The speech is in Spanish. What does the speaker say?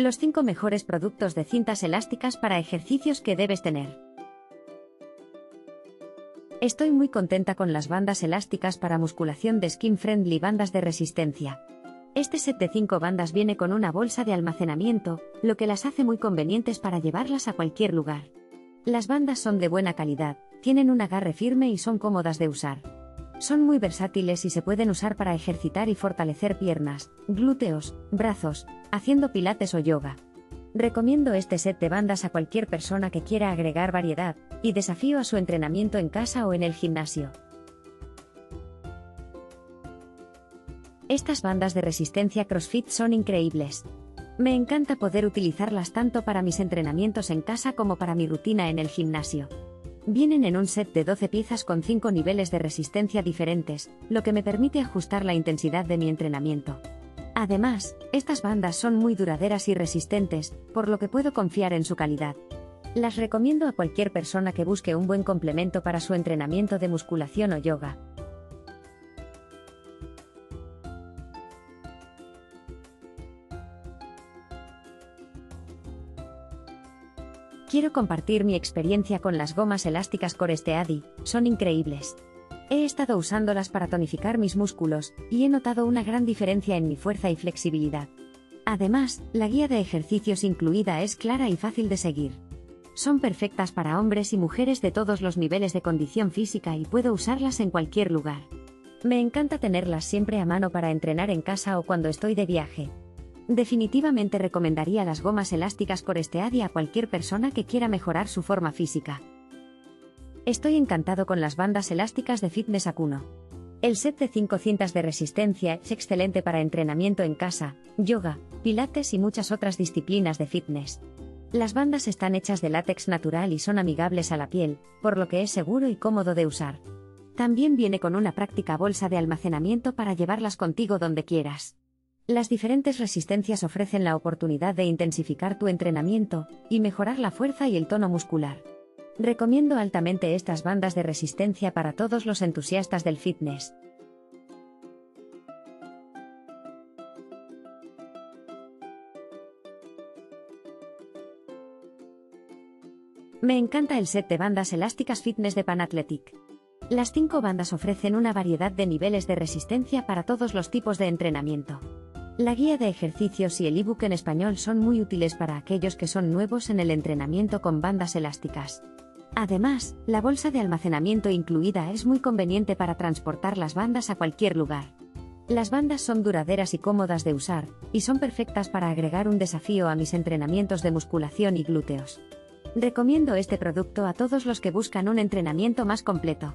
Los 5 mejores productos de cintas elásticas para ejercicios que debes tener. Estoy muy contenta con las bandas elásticas para musculación de Skin Friendly bandas de resistencia. Este set de 5 bandas viene con una bolsa de almacenamiento, lo que las hace muy convenientes para llevarlas a cualquier lugar. Las bandas son de buena calidad, tienen un agarre firme y son cómodas de usar. Son muy versátiles y se pueden usar para ejercitar y fortalecer piernas, glúteos, brazos, haciendo pilates o yoga. Recomiendo este set de bandas a cualquier persona que quiera agregar variedad y desafío a su entrenamiento en casa o en el gimnasio. Estas bandas de resistencia CrossFit son increíbles. Me encanta poder utilizarlas tanto para mis entrenamientos en casa como para mi rutina en el gimnasio. Vienen en un set de 12 piezas con 5 niveles de resistencia diferentes, lo que me permite ajustar la intensidad de mi entrenamiento. Además, estas bandas son muy duraderas y resistentes, por lo que puedo confiar en su calidad. Las recomiendo a cualquier persona que busque un buen complemento para su entrenamiento de musculación o yoga. Quiero compartir mi experiencia con las gomas elásticas Core Steady, son increíbles. He estado usándolas para tonificar mis músculos, y he notado una gran diferencia en mi fuerza y flexibilidad. Además, la guía de ejercicios incluida es clara y fácil de seguir. Son perfectas para hombres y mujeres de todos los niveles de condición física y puedo usarlas en cualquier lugar. Me encanta tenerlas siempre a mano para entrenar en casa o cuando estoy de viaje. Definitivamente recomendaría las gomas elásticas Coresteadi a cualquier persona que quiera mejorar su forma física. Estoy encantado con las bandas elásticas de Fitness Akuno. El set de 5 cintas de resistencia es excelente para entrenamiento en casa, yoga, pilates y muchas otras disciplinas de fitness. Las bandas están hechas de látex natural y son amigables a la piel, por lo que es seguro y cómodo de usar. También viene con una práctica bolsa de almacenamiento para llevarlas contigo donde quieras. Las diferentes resistencias ofrecen la oportunidad de intensificar tu entrenamiento y mejorar la fuerza y el tono muscular. Recomiendo altamente estas bandas de resistencia para todos los entusiastas del fitness. Me encanta el set de bandas elásticas fitness de Panathletic. Las cinco bandas ofrecen una variedad de niveles de resistencia para todos los tipos de entrenamiento. La guía de ejercicios y el ebook en español son muy útiles para aquellos que son nuevos en el entrenamiento con bandas elásticas. Además, la bolsa de almacenamiento incluida es muy conveniente para transportar las bandas a cualquier lugar. Las bandas son duraderas y cómodas de usar, y son perfectas para agregar un desafío a mis entrenamientos de musculación y glúteos. Recomiendo este producto a todos los que buscan un entrenamiento más completo.